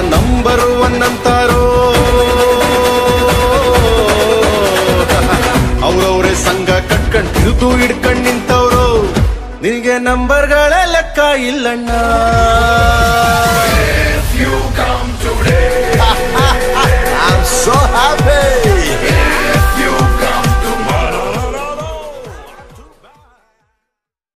Number one ಅಂತಾರೋ. ಅವ್ರವ್ರೆ ಸಂಘ ಕಟ್ಕಂಡ್ ಹಿಡಿದು ಹಿಡ್ಕೊಂಡ್ ನಿಂತವ್ರು. ನಿನಗೆ ನಂಬರ್ಗಳ ಲೆಕ್ಕ ಇಲ್ಲಣ್ಣ.